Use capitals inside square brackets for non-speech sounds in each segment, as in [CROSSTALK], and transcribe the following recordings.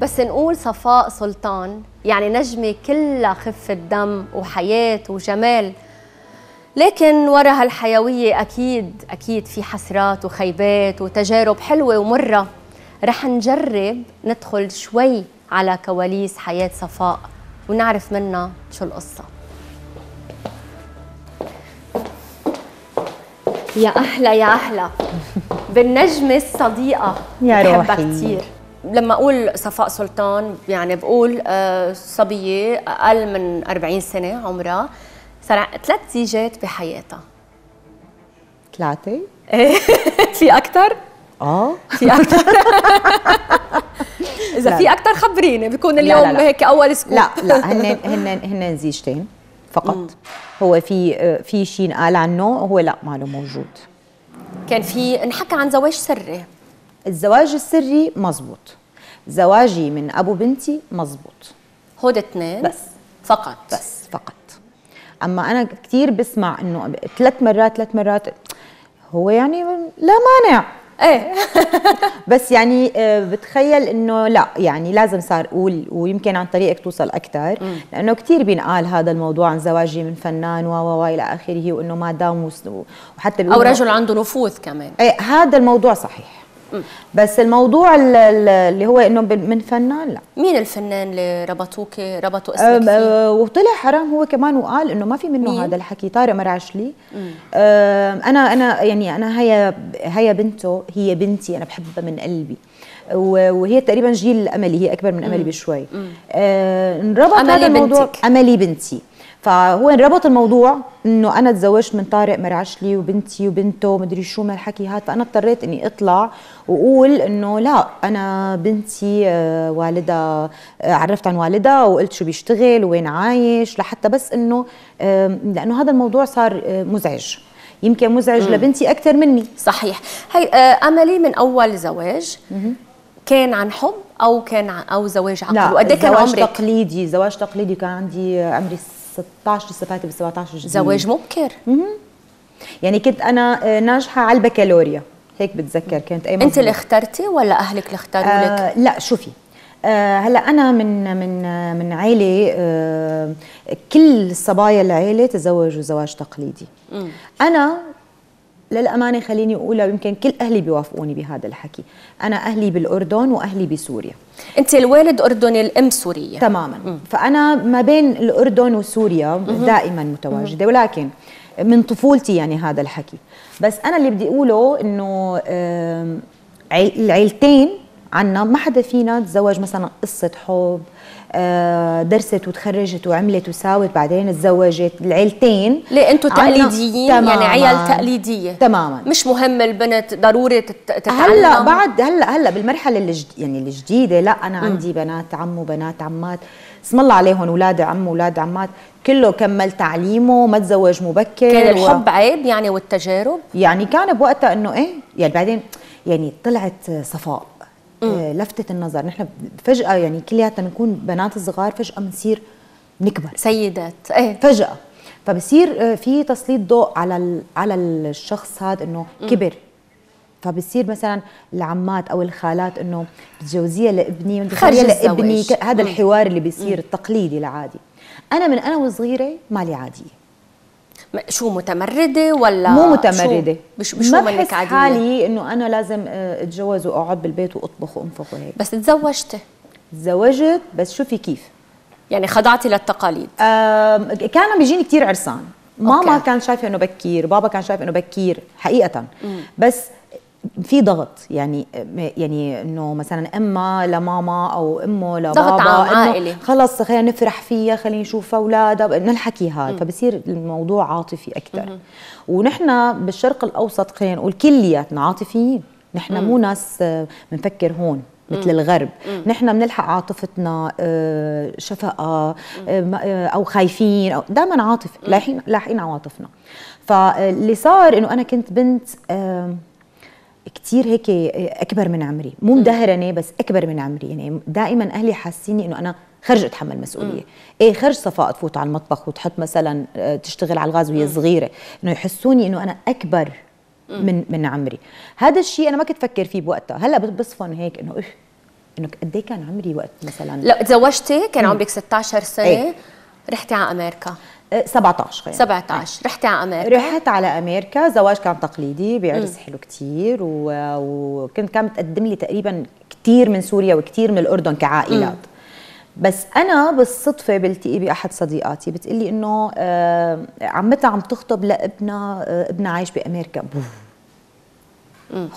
بس نقول صفاء سلطان يعني نجمة كلها خفة دم وحياة وجمال. لكن ورا هالحيوية أكيد أكيد في حسرات وخيبات وتجارب حلوة ومرة. رح نجرب ندخل شوي على كواليس حياة صفاء ونعرف منها شو القصة. يا أحلى يا أحلى بالنجمة الصديقة يا بحبها روحي. كتير. لما أقول صفاء سلطان يعني بقول آه، صبية أقل من 40 سنة عمرها صار ثلاث زيجات بحياتها. ثلاثة؟ [LAUGHS] في أكثر؟ آه. في أكثر [LAUGHS] إذا لا، في لا. أكثر خبريني بيكون لا، اليوم لا. هيك أول سكوب لا لا هن هن هن زيجتين فقط. هو في آه، في شيء قال عنه هو لا ماله موجود. كان في انحكى عن زواج سري. الزواج السري مزبوط زواجي من أبو بنتي مزبوط هود اثنين بس. فقط. بس فقط. أما أنا كثير بسمع إنه ثلاث مرات ثلاث مرات هو يعني لا مانع. إيه. [LAUGHS] بس يعني آه، بتخيل إنه لا يعني لازم صار أقول ويمكن عن طريقك توصل أكثر لأنه كثير بينقال هذا الموضوع عن زواجي من فنان و و و إلى آخره وإنه ما دام وحتى أو رجل عنده نفوذ كمان. إيه هذا الموضوع صحيح. بس الموضوع ال- ال- اللي هو إنه من فنان لا. مين الفنان اللي ربطوك ربطوا اسمك فيه؟ أه وطلع حرام هو كمان وقال إنه ما في منه مين؟ هذا الحكي طارق مرعشلي أم، أنا أنا يعني أنا هيا هيا بنته هي بنتي أنا بحبها من قلبي. وهي تقريبا جيل أملي هي أكبر من أملي بشوي. أه انربط هذا الموضوع بنتك. أملي بنتي. فهو انربط الموضوع انه أنا تزوجت من طارق مرعشلي وبنتي وبنته مدري شو من الحكي هذا فأنا اضطريت إني أطلع وأقول إنه لا أنا بنتي آه، والدها آه، عرفت عن والدها وقلت شو بيشتغل وين عايش لحتى بس إنه لأنه هذا الموضوع صار آه، مزعج. يمكن مزعج لبنتي أكثر مني. صحيح. هي أملي من أول زواج كان عن حب أو كان أو زواج عقل؟ وقد إيه كان زواج عمرك؟ تقليدي زواج تقليدي كان عندي عمري 16 لسه فاتت ب 17 جديد زواج مبكر. يعني كنت أنا آه، ناجحة على البكالوريا. هيك بتذكر كانت اي أنت. اللي اخترتي ولا أهلك اللي اختاروا لك؟ آه لا شوفي. آه هلأ أنا من من آه، من عائله آه كل الصبايا العائله تزوجوا زواج تقليدي. أنا للأمانة خليني اقولها يمكن كل أهلي بيوافقوني بهذا الحكي. أنا أهلي بالأردن وأهلي بسوريا. أنت الوالد أردني الأم سورية. تماما. فأنا ما بين الأردن وسوريا دائما متواجدة. ولكن من طفولتي يعني هذا الحكي. بس أنا اللي بدي أقوله إنه آم، عيل- العيلتين عنا ما حدا فينا تزوج مثلا قصة حب درست وتخرجت وعملت وساوت بعدين تزوجت العيلتين. ليه؟ عنا- تقليديين يعني تماماً. عيال تقليدية. تماما. مش مهم البنت ضروري تت- تتعلم؟ هلا بعد هلا هلا بالمرحلة الجد يعني الجديدة لا أنا عندي بنات عم وبنات عمات. اسم الله عليهم أولاد عم واولاد عمات. كله كمل تعليمه ما تزوج مبكر كان و- الحب عيب يعني والتجارب؟ يعني كان بوقتها إنه إيه يعني بعدين يعني طلعت صفاء. آه، لفتت النظر. نحن فجأة يعني كلياتنا نكون بنات صغار فجأة بنصير نكبر. سيدات. إيه. فجأة. فبصير آه، في تسليط ضوء على على الشخص هذا إنه كبر. فبصير مثلا العمات أو الخالات إنه بتجوزيها لابني وأنت لابني. هذا الحوار اللي بيصير التقليدي العادي. أنا من أنا وصغيرة مالي عاديه شو متمردة ولا مو متمردة. شو, بش بشو ما بحس عادية؟ حالي إنه أنا لازم آه، أتجوز وأقعد بالبيت وأطبخ وأنفخ وهيك. بس تزوجتي تزوجت بس شوفي كيف؟ يعني خضعتي للتقاليد. آم، كان بيجيني كثير عرسان. ماما أوكي. كان شايفة إنه بكير بابا كان شايف إنه بكير حقيقه بس في ضغط. يعني يعني إنه مثلا إما لماما أو إمه لبابا ضغط عام عائلي. خلص خلينا نفرح فيها خلينا نشوف أولادها من الحكي هذا فبصير الموضوع عاطفي أكثر ونحن بالشرق الأوسط خلينا نقول كلياتنا عاطفيين. نحن مو ناس آه، بنفكر هون مثل الغرب. نحن بنلحق عاطفتنا آه، شفقة آه، أو خايفين أو دائما عاطفة لاحقين لاحقين عواطفنا. فاللي صار إنه أنا كنت بنت كتير هيك أكبر من عمري. مو مدهرنه بس أكبر من عمري. يعني دائما أهلي حاسيني إنه أنا خرج أتحمل مسؤولية. إيه خرج صفاء تفوت على المطبخ وتحط مثلا آه، تشتغل على الغاز وهي صغيرة. إنه يحسوني إنه أنا أكبر من من عمري. هذا الشيء أنا ما كنت أفكر فيه بوقتها. هلأ بصفن هيك إنه إيه إنه قد إيه كان عمري وقت مثلا؟ لا تزوجتي كان عمرك 16 سنه إيه. رحتي على أمريكا. 17 خير 17 رحتي على أمريكا؟ رحت على أمريكا. زواج كان تقليدي بعرس حلو كتير و... وكنت كان متقدم لي تقريبا كتير من سوريا وكتير من الأردن كعائلات. بس أنا بالصدفة بلتقي بأحد صديقاتي بتقلي إنه آه عمتها عم تخطب لابنها آه ابنها عايش بأمريكا. بوف.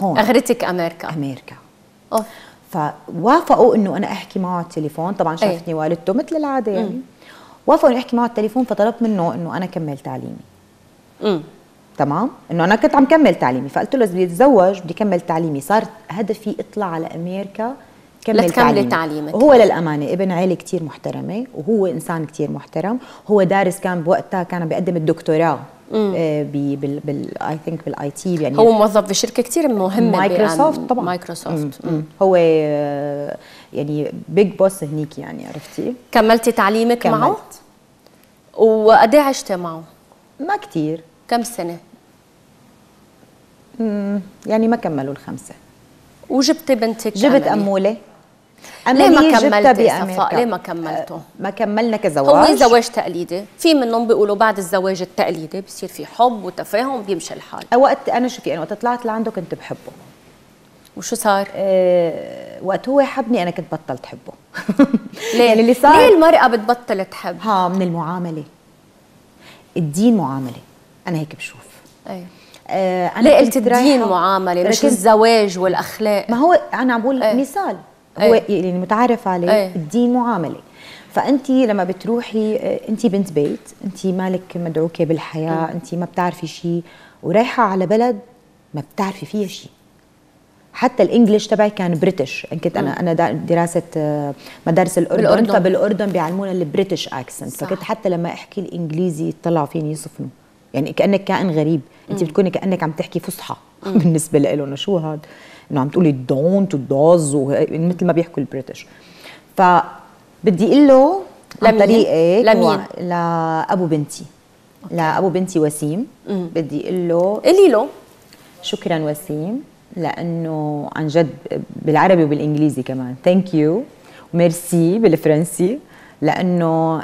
هون. أغرتك أمريكا؟ أمريكا. أوف. فوافقوا إنه أنا أحكي معه على التليفون. طبعا شافتني والدته مثل العادة يعني. وافقوا اني احكي معه على التليفون فطلبت منه إنه أنا كمل تعليمي. امم تمام؟ إنه أنا كنت عم كمل تعليمي فقلت له إذا بدي اتزوج بدي كمل تعليمي. صار هدفي اطلع على أمريكا كمل لتكملي تعليمك. وهو للأمانة ابن عائله كتير محترمة وهو إنسان كتير محترم. هو دارس كان بوقتها كان بيقدم الدكتوراه. آه، بي- بال بال I think بال IT يعني هو موظف بشركة كثير مهمه مايكروسوفت طبعا. مايكروسوفت. مم. مم. هو آه، يعني big boss هنيك يعني عرفتي؟ كملتي تعليمك معه؟ كملت وقد إيه عشتي معه؟ ما كتير. كم سنة؟ مم، يعني ما كملوا الخمسة. وجبتي بنتك جبت أملي. اموله ليه ما كملتي بأمريكا. صفاء؟ ليه ما؟ آه، ما كملنا هو كزواج زواج تقليدي. في منهم بيقولوا بعد الزواج التقليدي بصير في حب وتفاهم بيمشي الحال. وقت أنا شوفي أنا وقت طلعت لعنده كنت بحبه. وشو صار؟ أه وقت هو حبني أنا كنت بطلت حبه ليه؟ [LAUGHS] يعني اللي صار ليه المرأة بتبطل تحب ها من المعاملة. الدين معاملة. أنا هيك بشوف. أي. أه أنا ليه قلت الدين معاملة مش الزواج والأخلاق؟ ما هو أنا عم بقول إيه. مثال. هو إيه. يعني متعارف عليه إيه. الدين معاملة فانت لما بتروحي انت بنت بيت انت مالك مدعوكة بالحياة انت ما بتعرفي شيء ورايحة على بلد ما بتعرفي فيها شيء حتى ال English تبعي كان British كنت أنا أنا دراسة آه، مدارس الأردن, بالأردن. الأردن. فبالأردن بيعلمونا ال British accent. فكنت حتى لما أحكي الإنجليزي يطلعوا فيني يصفنوا يعني كأنك كائن غريب. انت بتكوني كأنك عم تحكي فصحى. [LAUGHS] بالنسبة لهم شو هاد؟ انه عم تقولي don't و does مثل ما بيحكوا ال British. فبدي أقول له عن لمين؟ طريقك لمين؟ لأبو بنتي. لأبو بنتي وسيم. بدي أقول له قولي له. شكرا وسيم لأنه عن جد بالعربي وبالإنجليزي كمان. thank you و merci بالفرنسي. لأنه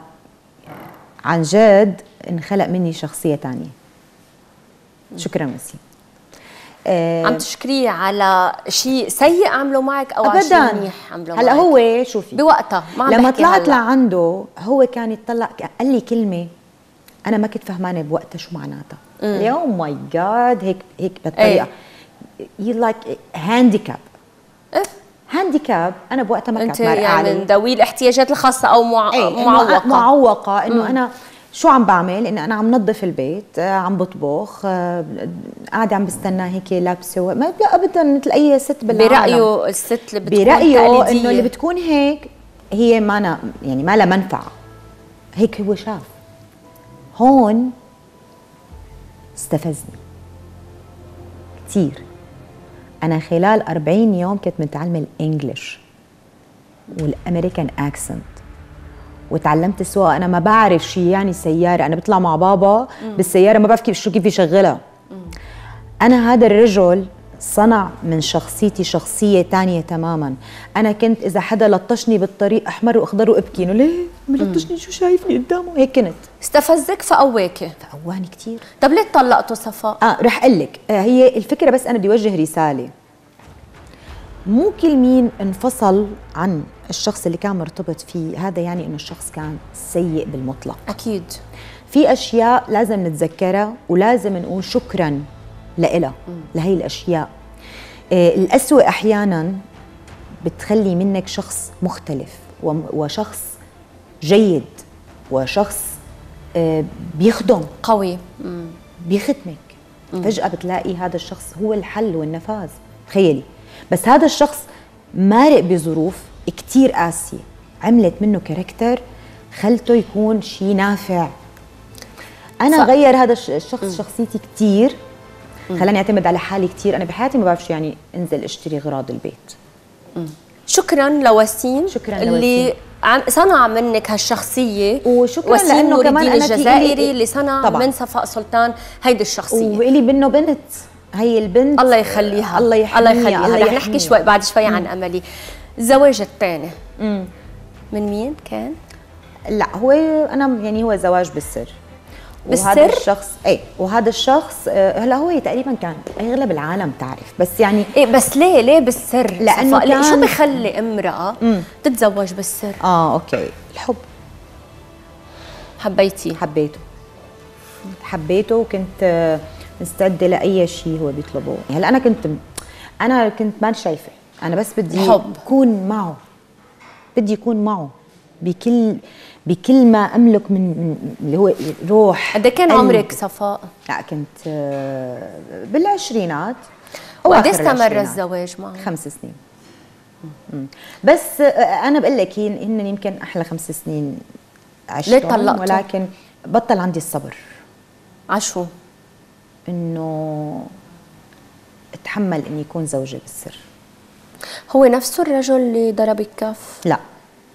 عن جد انخلق مني شخصية تانية. شكرا وسيم آه، عم تشكريه على شيء سيء عمله معك أو على شيء منيح عمله هلأ معك؟ هو شوفي بوقتها ما عم لما طلعت هلأ. لعنده هو كان يطلع قال لي كلمة أنا ما كنت فهمانة بوقتها شو معناتها. oh my God هيك هيك بالطريقة. you like handicap؟ handicap أنا بوقتها ما أنت كانت مرقة يعني من ذوي الاحتياجات الخاصة أو مع... إنه معوقة. معوقة إنه أنا شو عم بعمل؟ إنه أنا عم نظف البيت آه، عم بطبخ آه، قاعدة عم بستناه هيك لابسة و- ما لا ابدا مثل أي ست بالعالم. برأيه الست اللي بتكون برأيه. إنه اللي بتكون هيك هي ما أنا يعني ما لها منفعة. هيك هو شاف. هون استفزني. كثير أنا خلال 40 يوم كنت متعلمة الإنجليش والأمريكان اكسنت وتعلمت السواقة. أنا ما بعرف شيء يعني سياره أنا بطلع مع بابا بالسيارة ما بعرف كيف شو كيف يشغلها. أنا هذا الرجل صنع من شخصيتي شخصية تانية تماما. أنا كنت إذا حدا لطشني بالطريق أحمر وأخضر وأبكي. إنه ليه؟ ملطشني شو شايفني قدامه؟ هيك كنت. استفزك فقواكي فقواني كتير. طب ليه طلقتوا صفاء؟ آه رح أقول لك. آه هي الفكرة بس أنا بدي اوجه رسالة. مو كل مين انفصل عن الشخص اللي كان مرتبط فيه هذا يعني إنه الشخص كان سيء بالمطلق. أكيد. في أشياء لازم نتذكرها ولازم نقول شكرا لإلها لهي الأشياء. آه القسوه أحيانا بتخلي منك شخص مختلف وشخص جيد وشخص آه بيخدم. قوي. بيخدمك فجأة بتلاقي هذا الشخص هو الحل والنفاذ. تخيلي. بس هذا الشخص مارق بظروف كتير قاسية. عملت منه كاركتر خلته يكون شيء نافع. أنا صح. غير هذا الش- الشخص شخصيتي كتير. خلاني أعتمد على حالي كتير. أنا بحياتي ما بعرف شو يعني أنزل أشتري أغراض البيت. شكرا لوسيم شكراً اللي لوسيم. عم صنع منك هالشخصية. وشكراً نور كمان في الجزائري اللي صنع طبعاً. من صفاء سلطان هيدي الشخصية. وإلي منه بنت. هي البنت. الله يخليها. الله يحميها. الله يخليها رح نحكي. شوي بعد شوي عن أملي. الزواج الثاني. من مين كان؟ لا هو أنا يعني هو زواج بالسر. بالسر؟ وهذا الشخص إيه وهذا الشخص آه، هلا هو تقريبا كان أغلب العالم تعرف بس يعني إيه بس ليه؟ ليه بالسر؟ صفاء؟ ليه- شو كان- بخلي امرأة تتزوج بالسر؟ آه أوكي. الحب. حبيتيه حبيته. حبيته وكنت آه، مستعدة لأي شيء هو بيطلبه. هلا أنا كنت أنا كنت ما شايفة. أنا بس بدي حب. اكون معه بدي اكون معه بكل بكل ما أملك من, من اللي هو روح قد إيه كان. عمرك صفاء؟ لا كنت آه، بالعشرينات وقد أواخر استمر. الزواج معه؟ خمس سنين مم. بس آه، أنا بقول لك هن يمكن أحلى خمس سنين عشتهم؟ ولكن بطل عندي الصبر عشو؟ إنه اتحمل إني يكون زوجي بالسر هو نفسه الرجل اللي ضربك كف؟ لا.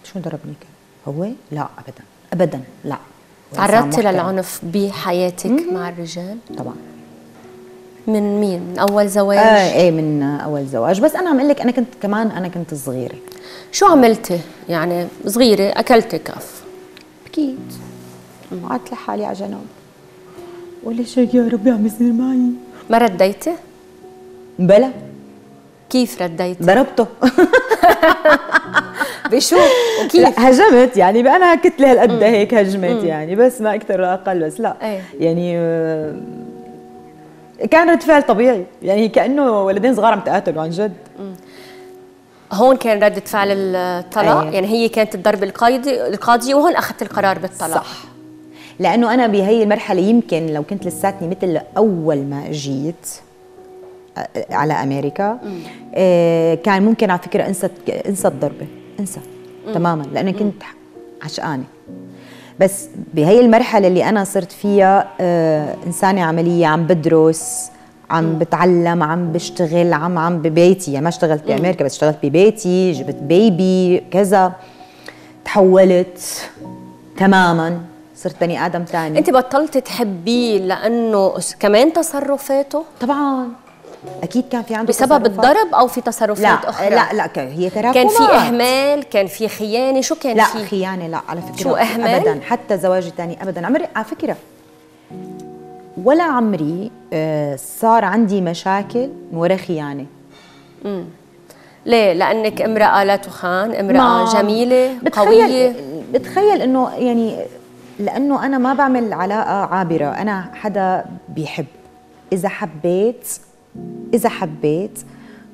شو ضربني كان هو؟ لا ابدا. ابدا. لا. تعرضتي. للعنف بحياتك مع الرجال؟ طبعا. من مين؟ من أول زواج؟ آه إيه من أول زواج. بس أنا عم أقول لك أنا كنت كمان أنا كنت صغيرة. شو عملتي؟ يعني صغيرة أكلتي كف بكيت. قعدت لحالي على جنب. ولا شيء يا ربي عم يصير معي. ما رديتي؟ بلا. كيف رديتي؟ ضربته [LAUGHS] بشو؟ لا وكيف؟ هجمت يعني بقى أنا كتله هالقد هيك هجمت يعني بس ما أكثر ولا أقل بس لا إيه. يعني آه، كان رد فعل طبيعي يعني كأنه ولدين صغار عم تقاتلوا عن جد هون كان ردة فعل الطلاق أيه. يعني هي كانت الضرب القاضي القاضي وهون أخذت القرار بالطلاق صح لأنه أنا بهي المرحلة يمكن لو كنت لساتني مثل أول ما جيت على أمريكا. آه، كان ممكن على فكرة انسى انسى الضربة. انسى. تماما. لأني كنت عشقانة. بس بهي المرحلة اللي أنا صرت فيها آه، إنسانة عملية عم بدرس عم بتعلم عم بشتغل عم عم ببيتي. يعني ما اشتغلت بأمريكا بس اشتغلت ببيتي جبت بيبي كذا. تحولت. تماما. صرت بني آدم ثاني أنت بطلتي تحبيه لأنه س- كمان تصرفاته؟ طبعا. أكيد كان في عنده بسبب تصرفات. الضرب أو في تصرفات لا أخرى؟ لا لا كان- هي تراكمات كان في إهمال كان في خيانة شو كان لا في؟ خيانة لا على فكرة شو إهمال؟ ابدا حتى زواجي تاني ابدا عمري على فكرة ولا عمري آه، صار عندي مشاكل ورا خيانة ليه؟ لأنك امرأة لا تخان امرأة ما- جميلة بتخيل قوية بتخيل إنه يعني لأنه أنا ما بعمل علاقة عابرة أنا حدا بيحب إذا حبيت إذا حبيت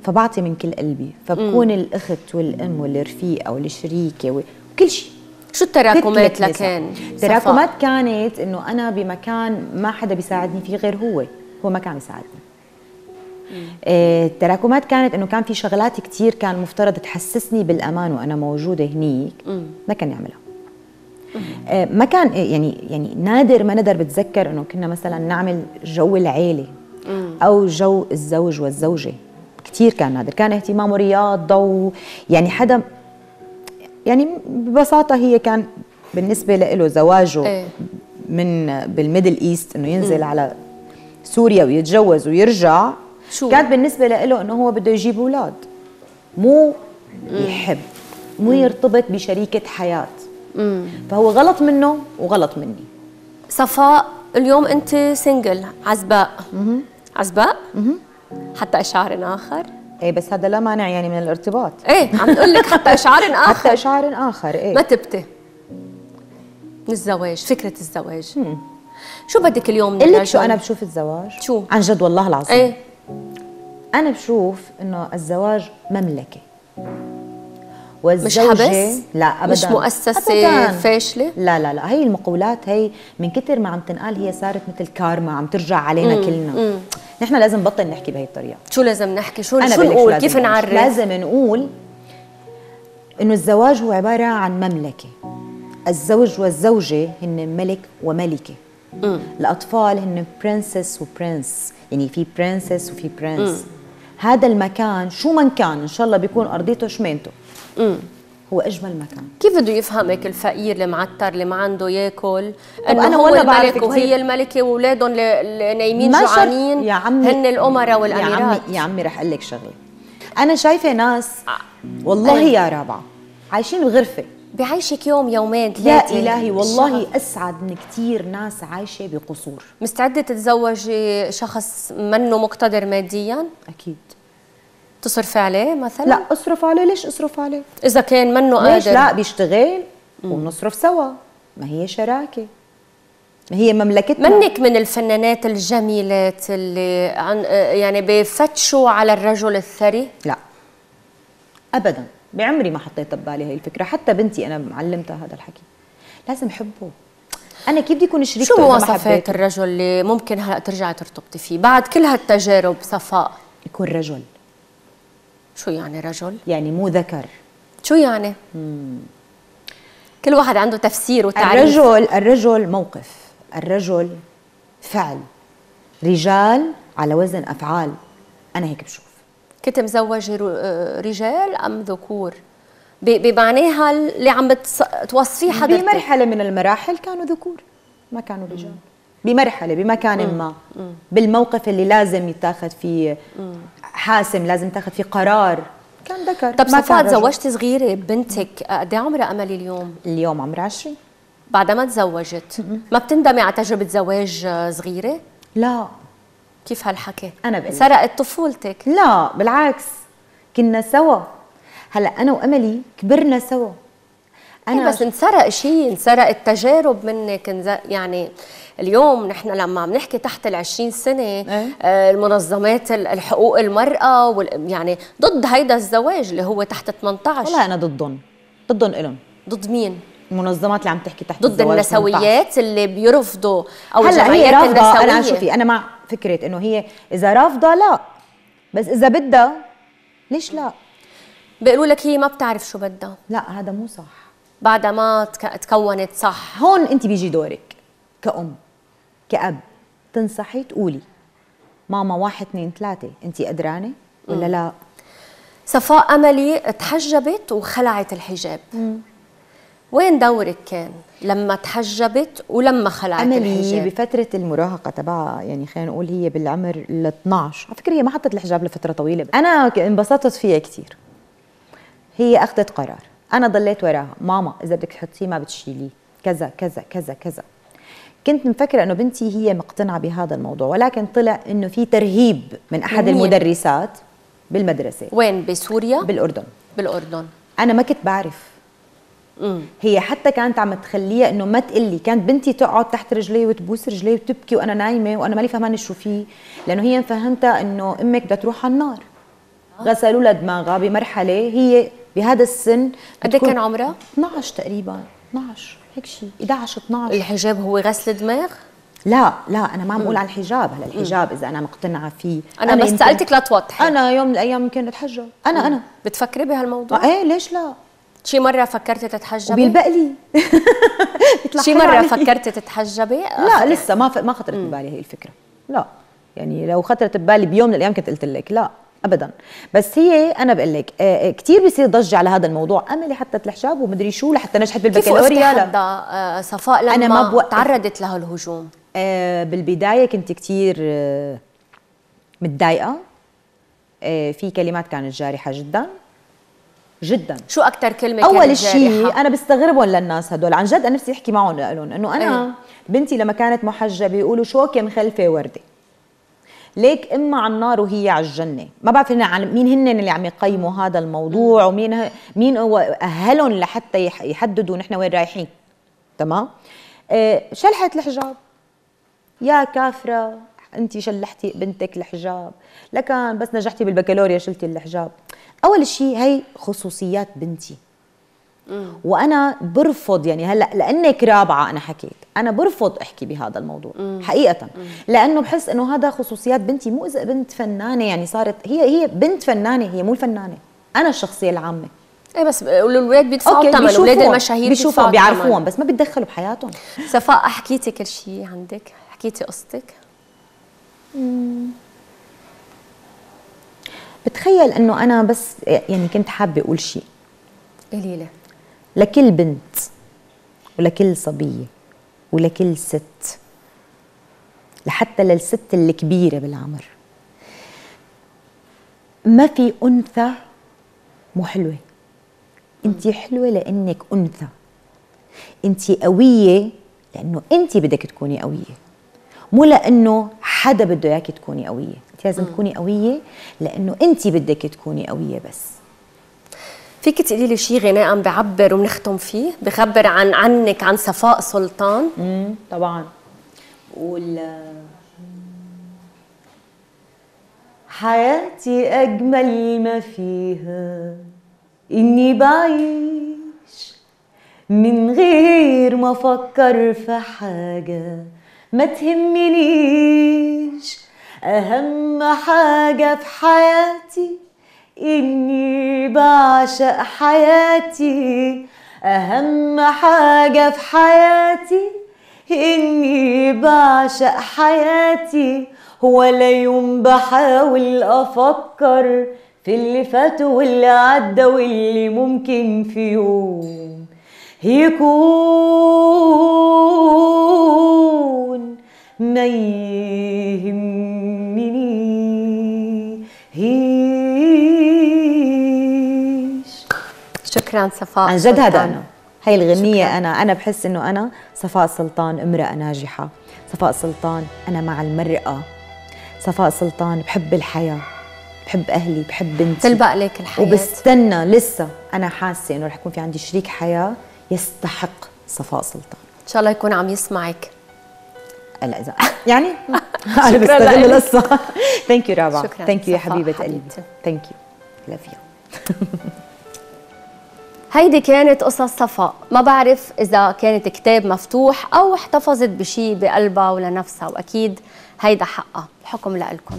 فبعطي من كل قلبي فبكون الإخت والأم والرفيقة والشريكة وكل شيء. شو التراكمات. لكان؟ التراكمات كانت إنه أنا بمكان ما حدا بيساعدني فيه غير هو هو ما كان يساعدني آه، التراكمات كانت إنه كان في شغلات كتير كان مفترض تحسسني بالأمان وأنا موجودة هنيك ما كان يعملها. آه، ما كان آه، يعني يعني نادر ما ندر بتذكر إنه كنا مثلا نعمل جو العيلة. أو جو الزوج والزوجة. كثير كان نادر كان اهتمامه رياضه و يعني حدا يعني ببساطة هي كان بالنسبة له زواجه إيه. من بال Middle East إنه ينزل على سوريا ويتجوز ويرجع. شو؟ كانت بالنسبة له إنه هو بده يجيب أولاد. مو يحب مو يرتبط بشريكة حياة. فهو غلط منه وغلط مني. صفاء اليوم أنت سنجل عزباء. عزباء حتى اشعار آخر. إيه بس هذا لا مانع يعني من الارتباط. إيه عم تقول لك حتى [LAUGHS] اشعار آخر. حتى اشعار آخر إيه. ما تبتي. من الزواج فكرة الزواج. شو بدك اليوم من لك؟ شو أنا بشوف الزواج؟ شو؟ عن جد والله العظيم. إيه. أنا بشوف إنه الزواج مملكة. مش والزوجة؟ حبس؟ لا ابدا. مش مؤسسة أبداً. فاشلة؟ لا لا لا. هي المقولات هي من كتر ما عم تنقال هي صارت مثل كارما عم ترجع علينا كلنا. نحن لازم نبطل نحكي بهي الطريقة. شو لازم نحكي؟ شو أنا شو نقول؟ كيف. نعرف؟ لازم نقول إنه الزواج هو عبارة عن مملكة. الزوج والزوجة هن ملك وملكة. الأطفال هن princess و prince يعني في princess وفي prince هذا المكان شو من كان؟ إن شاء الله بيكون أرضيته شمينته. هو أجمل مكان. كيف بده يفهمك الفقير المعتر اللي ما عنده ياكل؟ إنه أنا هو الملك. وهي الملكة وأولادهم اللي- نايمين جوعانين. يا عمي هن الأمراء يا والأميرات. عمي يا عمي رح أقول لك شغلة. أنا شايفة ناس والله يا رابعة عايشين بغرفه بعيشك يوم يومين يا ثلاثة. إلهي والله شهر. أسعد من كثير ناس عايشة بقصور. مستعدة تتزوجي شخص منه مقتدر ماديا؟ أكيد. تصرفي عليه مثلا؟ لا اصرف عليه. ليش اصرف عليه؟ إذا كان منه ليش؟ قادر. لا بيشتغل وبنصرف سوا. ما هي شراكة. ما هي مملكتنا. منك من الفنانات الجميلات اللي عن يعني بفتشوا على الرجل الثري؟ لا. ابدا. بعمري ما حطيت ببالي هي الفكرة. حتى بنتي أنا معلمتها هذا الحكي. لازم حبه. أنا كيف بدي اكون شريكته؟ شو إذا مواصفات؟ الرجل اللي ممكن هلأ ترجعي ترتبطي فيه؟ بعد كل هالتجارب صفاء يكون رجل. شو يعني رجل؟ يعني مو ذكر. شو يعني؟ كل واحد عنده تفسير وتعريف. الرجل الرجل موقف. الرجل فعل. رجال على وزن أفعال. أنا هيك بشوف. كنت مزوجة رجال أم ذكور؟ بمعناها اللي عم توصفيه حضرتك. بمرحلة من المراحل كانوا ذكور ما كانوا رجال. بمرحلة بمكان ما. بالموقف اللي لازم يتاخذ فيه حاسم لازم تاخذ فيه قرار. كان ذكر. طب صفاء. تزوجتي صغيرة بنتك قد إيه عمرها أملي اليوم؟ اليوم عمرها 20 بعد ما تزوجت. ما بتندمي على تجربة زواج صغيرة؟ لا. كيف هالحكي؟ أنا بقلك. سرقت طفولتك؟ لا بالعكس. كنا سوا. هلأ أنا وأملي كبرنا سوا. أنا بس انسرق شيء انسرقت تجارب منك يعني اليوم نحن لما عم نحكي تحت ال 20 سنة إيه. آه، المنظمات ال- الحقوق المرأة وال- يعني ضد هيدا الزواج اللي هو تحت 18 والله أنا ضدهم ضدهم إلهم. ضد مين؟ المنظمات اللي عم تحكي تحت ضد الزواج 18. النسويات اللي بيرفضوا أو هلأ هي رافضة. أنا شوفي أنا مع فكرة إنه هي إذا رافضة لا بس إذا بدها ليش لا؟ بيقولوا لك هي ما بتعرف شو بدها. لا هذا مو صح. بعد ما تك- تكونت صح. هون انت بيجي دورك كأم كأب. تنصحي تقولي ماما واحد اثنين ثلاثة انت قدرانة ولا لا؟ صفاء أملي تحجبت وخلعت الحجاب. وين دورك كان؟ لما تحجبت ولما خلعت أملي الحجاب. بفترة المراهقة تبعها يعني خلينا نقول هي بالعمر ال 12 على فكرة هي ما حطت الحجاب لفترة طويلة أنا ك- انبسطت فيها كثير هي أخذت قرار. أنا ضليت وراها. ماما إذا بدك تحطيه ما بتشيليه. كذا كذا كذا كذا. كنت مفكرة إنه بنتي هي مقتنعة بهذا الموضوع ولكن طلع إنه في ترهيب من أحد مين؟ المدرسات بالمدرسة. وين؟ بسوريا؟ بالأردن. بالأردن. أنا ما كنت بعرف. امم هي حتى كانت عم تخليها إنه ما تقلي كانت بنتي تقعد تحت رجلي وتبوس رجلي وتبكي وأنا نايمة وأنا مالي فهمانة شو في. لأنه هي مفهمتها إنه أمك بدها تروح على النار. غسلوا لها دماغها بمرحلة هي بهذا السن قد كان عمرها؟ 12 تقريبا 12 هيك شيء 11 12 الحجاب هو غسل دماغ؟ لا لا أنا ما عم بقول عن الحجاب. هلا الحجاب إذا أنا مقتنعة فيه أنا, بس يمكن- سألتك لتوضحي أنا يوم من الأيام يمكن أتحجب. أنا أنا. بتفكري بهالموضوع؟ آه إيه ليش لا؟ شي مرة فكرتي تتحجبي؟ وبيلبق لي [LAUGHS] شي مرة علي. فكرتي تتحجبي؟ [LAUGHS] لا لسه ما ف... ما خطرت ببالي هي الفكرة. لا يعني لو خطرت ببالي بيوم من الأيام كنت قلت لك لا. ابدا. بس هي أنا بقول لك آه، آه، كثير بيصير ضجة على هذا الموضوع. أملي حطت الحجاب ومدري شو لحتى نجحت كيف بالبكالوريا. لا آه، صفاء لما أنا ما بوقف. تعرضت له الهجوم؟ آه، بالبداية كنت كثير متضايقة. في كلمات كانت جارحة جدا. جدا. شو أكثر كلمة أول كانت شيء جارحة؟ أنا بستغربهم للناس هدول. عن جد أنا نفسي احكي معهم لهم إنه أنا إيه. بنتي لما كانت محجبة يقولوا شوكه مخلفه وردة. ليك إما على النار وهي على الجنة. ما بعرف مين هن اللي عم يقيموا هذا الموضوع ومين مين هو أهلهم لحتى يح- يحددوا نحن وين رايحين. تمام؟ آه شلحت الحجاب. يا كافرة أنت شلحتي بنتك الحجاب. لكن بس نجحتي بالبكالوريا شلتي الحجاب. أول شيء هي خصوصيات بنتي. وأنا برفض يعني هلأ لانك رابعه أنا حكيت. أنا برفض أحكي بهذا الموضوع حقيقة. لأنه بحس إنه هذا خصوصيات بنتي مو إذا بنت فنانة يعني صارت هي هي بنت فنانة هي مو الفنانة. أنا الشخصية العامة. إيه بس الاولاد بيدفعوا ثمن أولاد المشاهير بيشوفوهم بيعرفوهم. بس ما بيتدخلوا بحياتهم. صفاء حكيتي كل شيء عندك؟ حكيتي قصتك؟ بتخيل إنه أنا بس يعني كنت حابة أقول شيء قليلة. لكل بنت ولكل صبية ولكل ست لحتى للست الكبيرة بالعمر. ما في أنثى مو حلوة. انت حلوة لأنك أنثى. انت قوية لأنه انت بدك تكوني قوية. مو لأنه حدا بده اياك تكوني قوية. انت لازم تكوني قوية لأنه انت بدك تكوني قوية بس. فيك تقولي لي شيء غناء عم بعبر وبنختم فيه؟ بخبر عن عنك عن صفاء سلطان؟ امم طبعا. قول حياتي أجمل ما فيها. إني بعيش من غير ما أفكر في حاجة. ما تهمنيش. أهم حاجة في حياتي إني بعشق حياتي أهم حاجة في حياتي إني بعشق حياتي ولا يوم بحاول أفكر في اللي فات واللي عدى واللي ممكن في يوم يكون ما يهمنيش شكرا صفاء عن جد هذا. أنا. هاي الغنية شكراً. أنا. أنا بحس إنه أنا صفاء سلطان امرأة ناجحة. صفاء سلطان أنا مع المرأة. صفاء سلطان بحب الحياة. بحب أهلي. بحب بنتي. تلبق لك الحياة. وبستنى لسه. أنا حاسة إنه رح يكون في عندي شريك حياة يستحق صفاء سلطان. إن شاء الله يكون عم يسمعك. هلا إذا. يعني؟ [LAUGHS] أنا شكراً بستغل. القصة thank you رابعة. thank you يا حبيبة قلبي. thank you love you هيدي كانت قصص صفاء. ما بعرف إذا كانت كتاب مفتوح أو احتفظت بشي بقلبها ولنفسها وأكيد هيدا حقها. الحكم لإلكم.